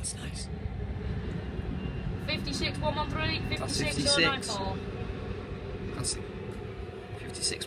That's nice. 56 113, 56 56. 094. 56.